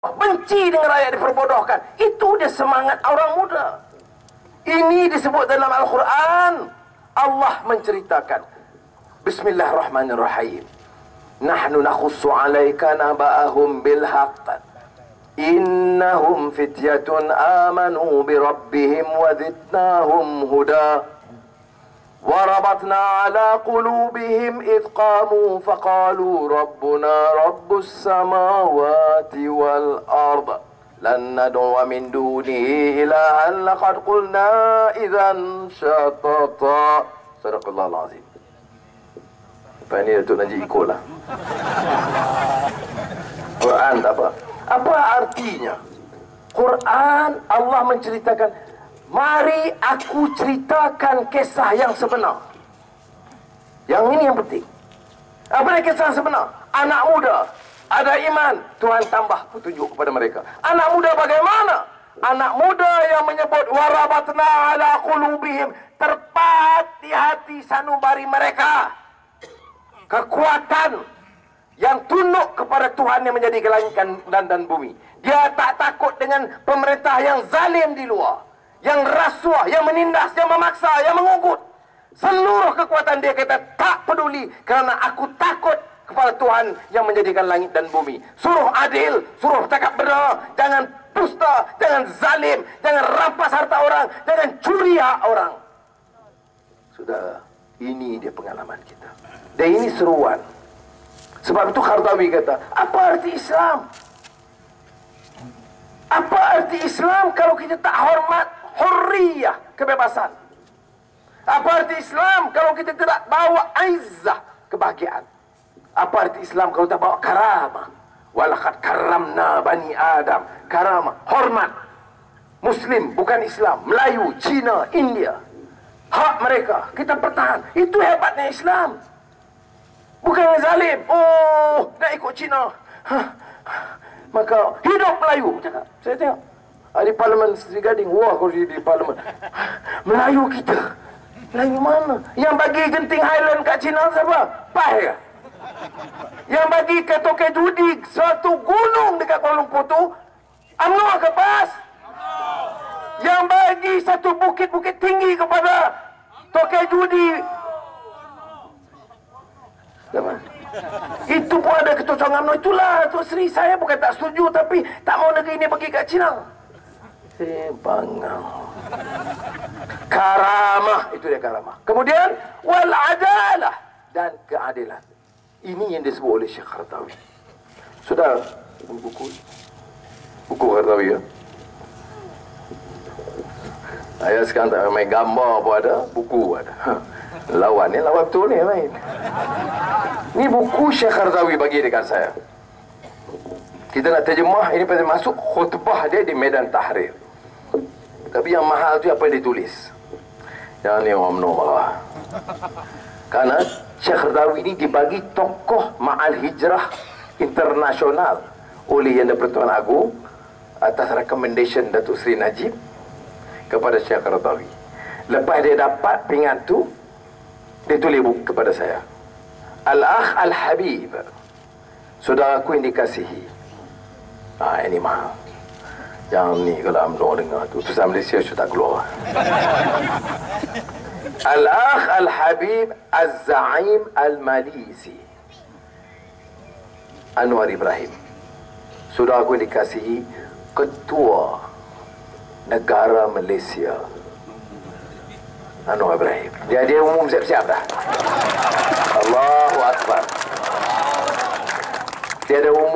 benci dengan rakyat diperbodohkan. Itu dia semangat orang muda. Ini disebut dalam Al-Quran. Allah menceritakan. Bismillahirrahmanirrahim. Nahnu nakhussu alaika naba'ahum bilhaq. Innahum fityatun amanu birabbihim wa zidnahum huda. وربطنا على قلوبهم إذ قاموا فقالوا ربنا رب السماوات والأرض لن ندعو من دونه إلها لقد قلنا إذا شططا صدق الله العظيم Ini Datuk Najib ikut lah Quran apa? Apa artinya? Quran Allah menceritakan Mari aku ceritakan kisah yang sebenar. Yang ini yang penting. Apa dia kisah sebenar? Anak muda ada iman, Tuhan tambah petunjuk kepada mereka. Anak muda bagaimana? Anak muda yang menyebut warabatna ala qulubihim terpat di hati sanubari mereka. Kekuatan yang tunduk kepada Tuhan yang menjadi langit dan, dan bumi. Dia tak takut dengan pemerintah yang zalim di luar yang rasuah, yang menindas, yang memaksa, yang mengugut. Seluruh kekuatan dia kata tak peduli kerana aku takut kepada Tuhan yang menjadikan langit dan bumi. Suruh adil, suruh cakap benar, jangan pusta, jangan zalim, jangan rampas harta orang, jangan curi hak orang. Sudah, ini dia pengalaman kita. Dan ini seruan. Sebab itu Khardawi kata, apa arti Islam? Apa arti Islam kalau kita tak hormat hurriyah, kebebasan. Apa arti Islam kalau kita tidak bawa aizah, kebahagiaan? Apa arti Islam kalau tak bawa karamah? Walakad karamna bani Adam. Karamah, hormat. Muslim, bukan Islam. Melayu, Cina, India. Hak mereka, kita pertahan. Itu hebatnya Islam. Bukan yang zalim. Oh, nak ikut Cina. Hah. Maka hidup Melayu. Cakap, saya tengok. Ah, di parlimen Sri Gading. Wah kau di, di parlimen. Melayu kita. Melayu mana? Yang bagi genting Highland kat China siapa? Pai ke? Yang bagi ke Tokyo Judi suatu gunung dekat Kuala Lumpur tu UMNO ke PAS yang bagi satu bukit-bukit tinggi kepada Tokyo Judi. Itu pun ada kecocokan UMNO itulah Tok Sri. Saya bukan tak setuju tapi tak mau negeri ini bagi kat China Timbangan. Karamah itu dia karamah. Kemudian wal adalah dan keadilan. Ini yang disebut oleh Syekh Khartawi. Sudah buku buku Khartawi ya. Saya sekarang tak main gambar pun ada, buku ada. Lawan ni lawan betul ni main. Ni buku Syekh Khartawi bagi dekat saya. Kita nak terjemah ini pasal masuk khutbah dia di Medan Tahrir. Tapi yang mahal tu apa yang ditulis? Yang ni orang menolak. Karena Syekh Radawi ini dibagi tokoh Ma'al Hijrah Internasional oleh Yang Pertuan Agung atas recommendation Datuk Seri Najib kepada Syekh Radawi. Lepas dia dapat pingat tu, dia tulis buku kepada saya. Al-Akh Al-Habib. Saudara aku yang dikasihi. Ah, ini mahal yang ni kalau Amro dengar tu. Tu Malaysia sudah tak keluar. Al-Akh Al-Habib al-Za'im Al-Malisi. Anwar Ibrahim. Sudah aku dikasihi ketua negara Malaysia. Anwar Ibrahim. Dia dia umum siap-siap dah. Allahu Akbar. Dia umum